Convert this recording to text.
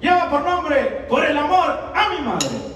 Lleva por nombre Por el amor a mi madre.